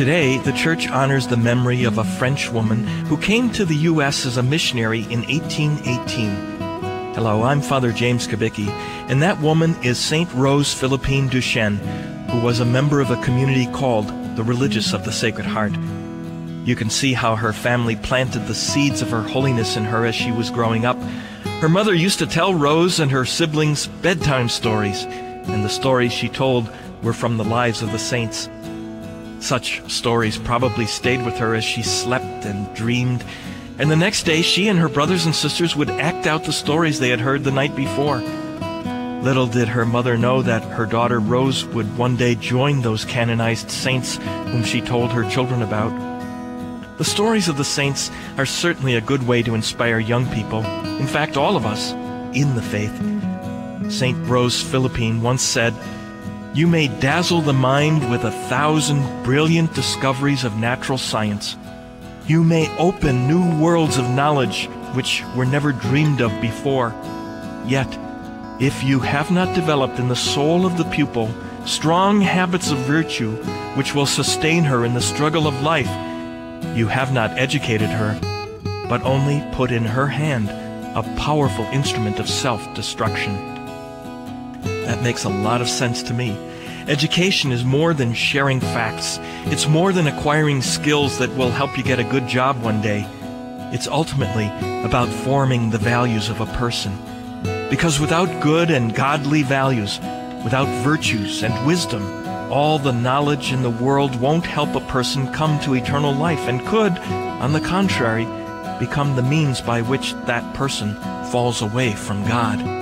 Today, the church honors the memory of a French woman who came to the U.S. as a missionary in 1818. Hello, I'm Father James Kubicki, and that woman is St. Rose Philippine Duchesne, who was a member of a community called the Religious of the Sacred Heart. You can see how her family planted the seeds of her holiness in her as she was growing up. Her mother used to tell Rose and her siblings bedtime stories, and the stories she told were from the lives of the saints. Such stories probably stayed with her as she slept and dreamed, and the next day she and her brothers and sisters would act out the stories they had heard the night before. Little did her mother know that her daughter Rose would one day join those canonized saints whom she told her children about. The stories of the saints are certainly a good way to inspire young people, in fact all of us, in the faith. St. Rose Philippine once said, you may dazzle the mind with a thousand brilliant discoveries of natural science. You may open new worlds of knowledge which were never dreamed of before. Yet, if you have not developed in the soul of the pupil strong habits of virtue which will sustain her in the struggle of life, you have not educated her, but only put in her hand a powerful instrument of self-destruction. That makes a lot of sense to me. Education is more than sharing facts. It's more than acquiring skills that will help you get a good job one day. It's ultimately about forming the values of a person. Because without good and godly values, without virtues and wisdom, all the knowledge in the world won't help a person come to eternal life and could, on the contrary, become the means by which that person falls away from God.